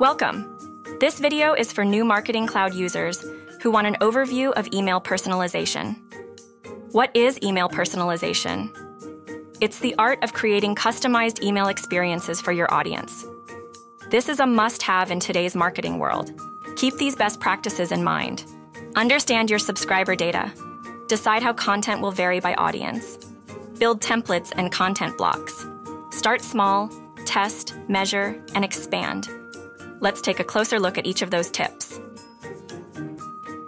Welcome! This video is for new Marketing Cloud users who want an overview of email personalization. What is email personalization? It's the art of creating customized email experiences for your audience. This is a must have in today's marketing world. Keep these best practices in mind. Understand your subscriber data. Decide how content will vary by audience. Build templates and content blocks. Start small, test, measure, and expand. Let's take a closer look at each of those tips.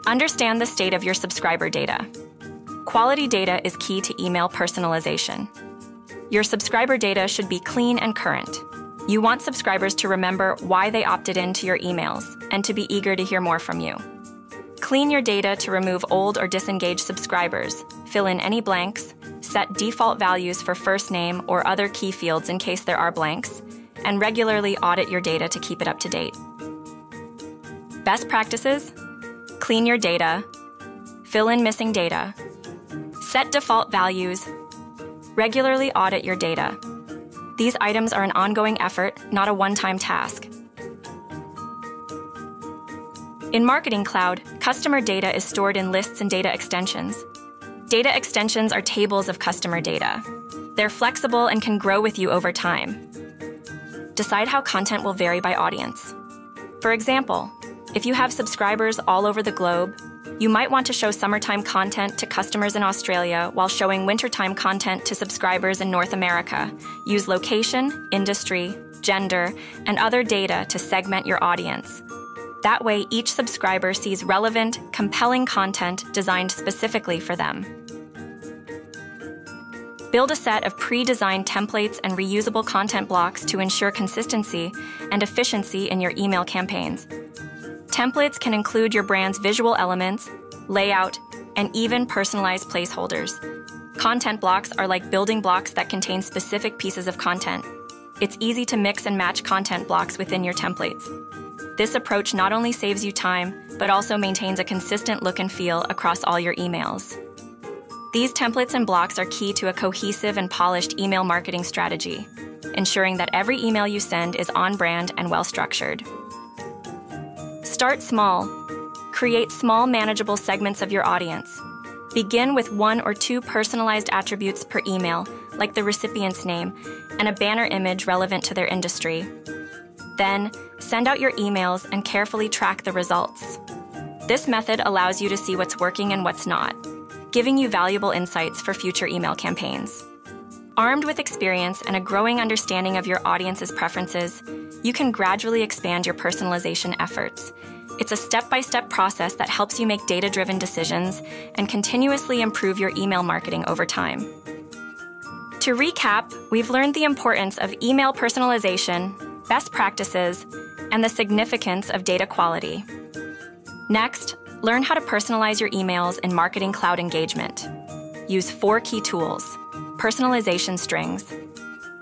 Understand the state of your subscriber data. Quality data is key to email personalization. Your subscriber data should be clean and current. You want subscribers to remember why they opted into your emails and to be eager to hear more from you. Clean your data to remove old or disengaged subscribers, fill in any blanks, set default values for first name or other key fields in case there are blanks, and regularly audit your data to keep it up to date. Best practices clean your data, fill in missing data, set default values, regularly audit your data. These items are an ongoing effort, not a one time task. In Marketing Cloud, customer data is stored in lists and data extensions. Data extensions are tables of customer data. They're flexible and can grow with you over time. Decide how content will vary by audience. For example, if you have subscribers all over the globe, you might want to show summertime content to customers in Australia while showing wintertime content to subscribers in North America. Use location, industry, gender, and other data to segment your audience. That way, each subscriber sees relevant, compelling content designed specifically for them. Build a set of pre designed templates and reusable content blocks to ensure consistency and efficiency in your email campaigns. Templates can include your brand's visual elements, layout, and even personalized placeholders. Content blocks are like building blocks that contain specific pieces of content. It's easy to mix and match content blocks within your templates. This approach not only saves you time, but also maintains a consistent look and feel across all your emails. These templates and blocks are key to a cohesive and polished email marketing strategy, ensuring that every email you send is on brand and well structured. Start small. Create small, manageable segments of your audience. Begin with one or two personalized attributes per email, like the recipient's name, and a banner image relevant to their industry. Then, send out your emails and carefully track the results. This method allows you to see what's working and what's not, giving you valuable insights for future email campaigns. Armed with experience and a growing understanding of your audience's preferences, you can gradually expand your personalization efforts. It's a step by step process that helps you make data driven decisions and continuously improve your email marketing over time. To recap, we've learned the importance of email personalization, best practices, and the significance of data quality. Next, learn how to personalize your emails in Marketing Cloud Engagement. Use four key tools personalization strings,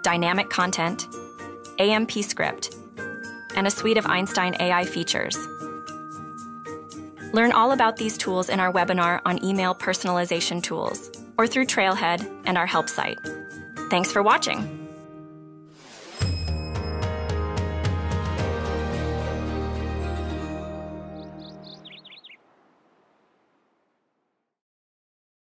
dynamic content, AMPscript, and a suite of Einstein AI features. Learn all about these tools in our webinar on email personalization tools or through Trailhead and our help site. Thanks for watching.